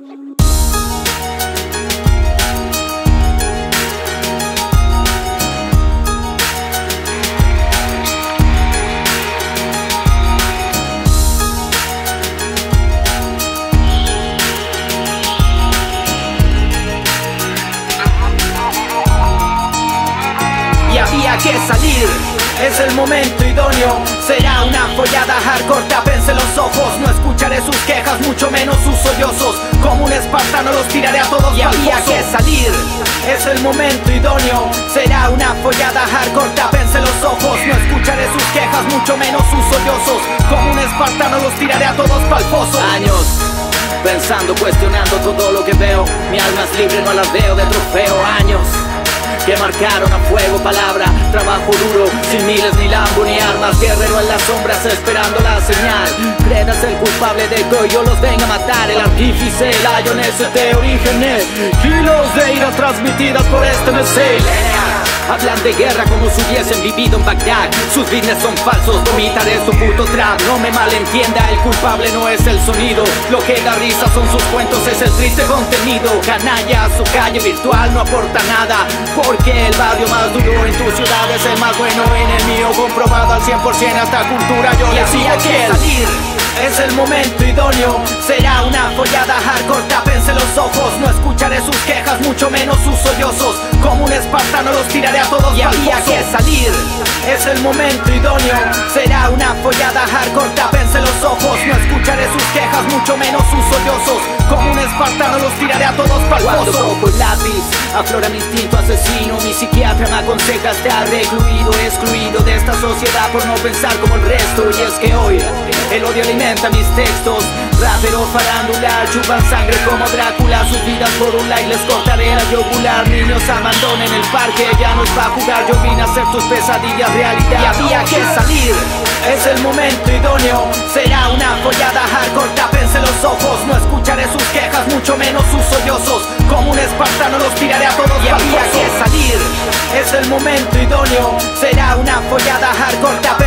y había que salir. Es el momento idóneo, será una follada hardcore, escucharé sus quejas, mucho menos sus sollozos. Como un espartano los tiraré a todos y había que salir. Es el momento idóneo, será una follada hardcore, tápense los ojos, no escucharé sus quejas, mucho menos sus sollozos. Como un espartano los tiraré a todos pa'l pozo. Años pensando, cuestionando todo lo que veo. Mi alma es libre, no la veo de trofeo. Años que marcaron a fuego palabra, trabajo duro, sin miles ni lambo ni armas, guerrero en las sombras esperando la señal. Credas el culpable de que yo los venga a matar, el artífice, el de orígenes, kilos de ira transmitidas por este MC. Hablan de guerra como si hubiesen vivido en Bagdad. Sus business son falsos, vomitaré su puto trap. No me malentienda, el culpable no es el sonido. Lo que da risa son sus cuentos, es el triste contenido. Canalla, su calle virtual no aporta nada. Porque el barrio más duro en tu ciudad es el más bueno en el mío Comprobado al 100% hasta cultura. Yo y había que salir es el momento idóneo. Será una follada hardcore, los ojos No escucharé sus quejas, mucho menos sus sollozos. Como un espartano los tiraré a todos y había que salir. Es el momento idóneo. Será una follada hardcore, tápense los ojos. No escucharé sus quejas, mucho menos sus sollozos. Como un espartano los tiraré a todos pa'l Cuando cojo el lápiz, aflora mi instinto asesino. Mi psiquiatra me aconseja estar recluido, excluido de esta sociedad Por no pensar como el resto. Y es que hoy el odio alimenta mis textos Raperos farándula, chupan sangre como Drácula Sus vidas por un like les cortaré la yugular Niños abandonen el parque, ya no es pa' jugar. Yo vine a hacer tus pesadillas realidad. Y había que salir, es el momento idóneo. Será una follada hardcore, tápense los ojos. No escucharé sus quejas, mucho menos sus sollozos. Como un espartano los tiraré a todos y había que salir Es el momento idóneo Será una follada hardcore, tápense